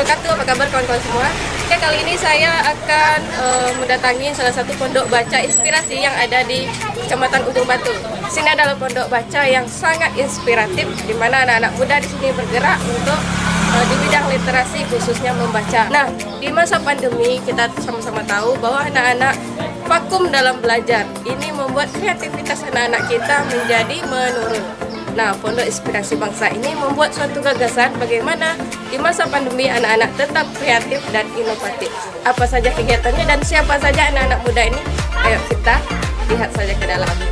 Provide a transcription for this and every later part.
wabarakatuh. Apa kabar kawan-kawan semua? Oke, kali ini saya akan uh, mendatangi salah satu pondok baca inspirasi yang ada di Kecamatan Ujung Batu. Sini adalah pondok baca yang sangat inspiratif di mana anak-anak muda di sini bergerak untuk uh, di bidang literasi khususnya membaca. Nah, di masa pandemi kita sama-sama tahu bahwa anak-anak vakum dalam belajar. Ini membuat kreativitas anak-anak kita menjadi menurun. Nah, Pondok Inspirasi Bangsa ini membuat suatu gagasan bagaimana di masa pandemi anak-anak tetap kreatif dan inovatif. Apa saja kegiatannya dan siapa saja anak-anak muda ini? Ayo kita lihat saja ke dalam.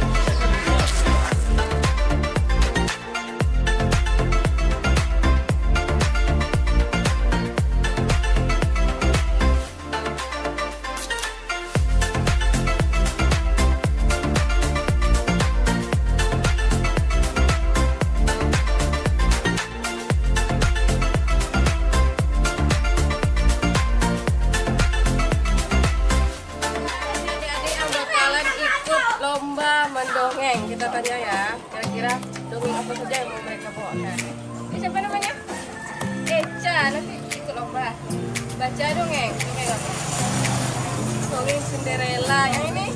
Mendongeng. Kita tanya ya, kira-kira dongeng apa saja yang mau mereka bawakan. Ini siapa namanya? Eca, nanti ikut lomba. Baca dongeng. Dongeng apa? Dongeng Cinderella. Yang ini?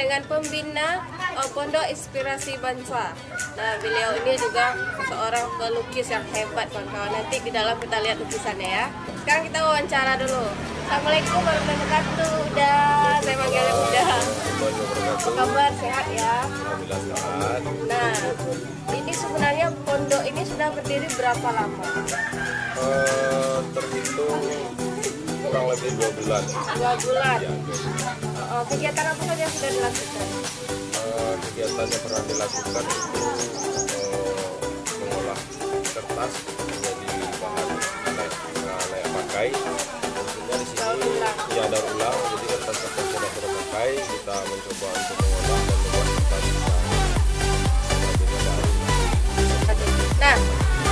Dengan pembina uh, Pondok Inspirasi Bangsa. Nah, beliau ini juga seorang pelukis yang hebat, kawan-kawan. Nanti di dalam kita lihat lukisannya ya. Sekarang kita wawancara dulu. Assalamualaikum warahmatullahi wabarakatuh. Udah, saya manggilnya udah. Apa kabar? Sehat ya? Nah, ini sebenarnya pondok ini sudah berdiri berapa lama? Eh, terhitung kurang lebih dua bulan. Dua bulan. Uh, kegiatan apa saja yang sudah dilakukan? Eh, kegiatan yang pernah dilakukan itu eh, mengolah kertas menjadi bahan layak, eh, layak pakai. Tentunya di sini ya daur ulang, jadi kertas-kertas yang sudah terpakai kita mencoba untuk mengolah dan membuat kertas. Nah,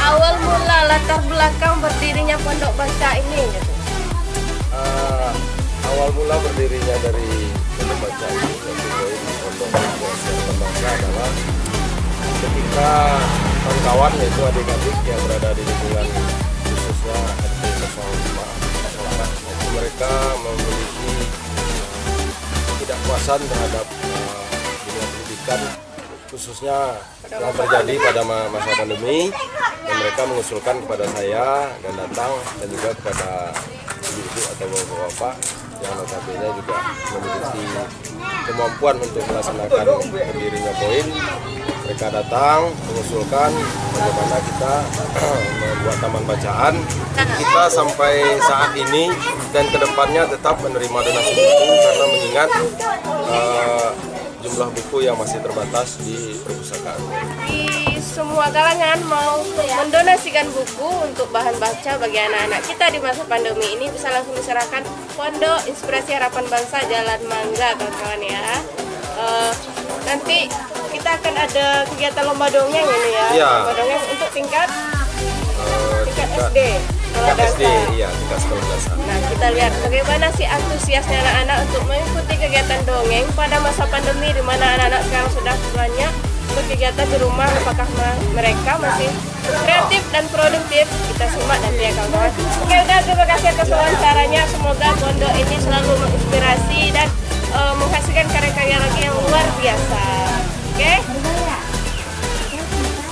awal mula latar belakang berdirinya Pondok Baca ini gitu. Eh, awal mula berdirinya dari baca ini yaitu poin pondok kesehatan bangsa adalah ketika kawan-kawan yaitu adik-adik yang berada di lingkungan khususnya RT 05 04 itu mereka memiliki ketidakpuasan terhadap eh, dunia pendidikan khususnya yang terjadi pada ma- masa pandemi dan mereka mengusulkan kepada saya dan datang dan juga kepada ibu-ibu atau bapak-bapak yang notabene juga memiliki kemampuan untuk melaksanakan berdirinya poin mereka datang mengusulkan bagaimana kita membuat taman bacaan kita sampai saat ini dan ke depannya tetap menerima donasi buku karena mengingat eh, jumlah buku yang masih terbatas di perpustakaan. Semua kalangan mau mendonasikan buku untuk bahan baca bagi anak-anak kita di masa pandemi ini bisa langsung diserahkan Pondok Inspirasi Harapan Bangsa Jalan Mangga kawan-kawan ya. Eh, nanti kita akan ada kegiatan lomba dongeng ini ya. Iya. Lomba dongeng untuk tingkat Eh, tingkat tingkat- SD. SD, iya tingkat sekolah dasar. Nah, kita lihat bagaimana sih antusiasnya anak-anak untuk mengikuti kegiatan dongeng pada masa pandemi di mana anak-anak sekarang sudah banyak berkegiatan di rumah apakah mereka masih kreatif dan produktif? Kita simak nanti ya kawan-kawan oke udah terima kasih atas wawancaranya. Semoga pondok ini selalu menginspirasi dan uh, menghasilkan karya-karya lagi yang luar biasa. Oke?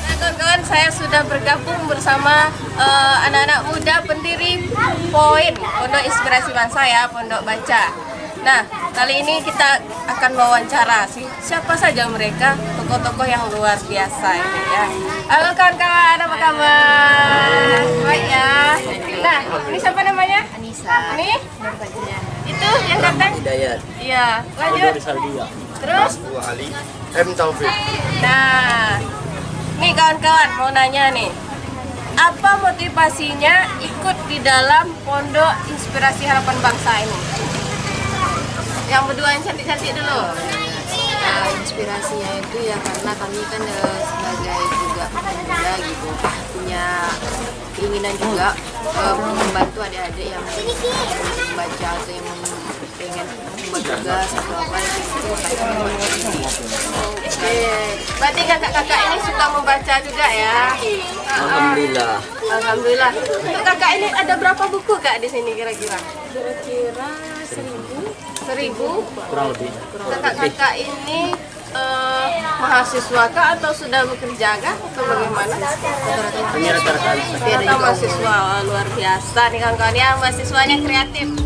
Nah kawan-kawan saya sudah bergabung bersama uh, anak-anak uh, muda pendiri Poin Pondok Inspirasi Bangsa ya Pondok Baca Nah, kali ini kita akan wawancara sih siapa saja mereka tokoh-tokoh yang luar biasa ini ya. Halo kawan-kawan, apa kabar? Baik ya. Nah, ini siapa namanya? Anissa. Ini? Itu yang datang? Hidayat. Iya. Lanjut. Terus? Ali. M Taufik. Nah, nih kawan-kawan mau nanya nih apa motivasinya ikut di dalam Pondok Inspirasi Harapan Bangsa ini? Yang berdua yang cantik-cantik dulu. Nah, inspirasinya itu ya karena kami kan uh, sebagai juga pemuda gitu punya keinginan juga uh, membantu adik-adik yang membaca atau yang pengen tugas atau apa itu kami membuat Oke, berarti kakak-kakak ini suka membaca juga ya? Alhamdulillah. Alhamdulillah. Untuk kakak ini ada berapa buku kak di sini kira-kira? Kira-kira seribu seribu? Kurang lebih. Kakak-kakak ini uh, mahasiswa kah atau sudah bekerja kah? Atau bagaimana? Rata-rata mahasiswa luar biasa. Nih kawan-kawan ya mahasiswanya kreatif.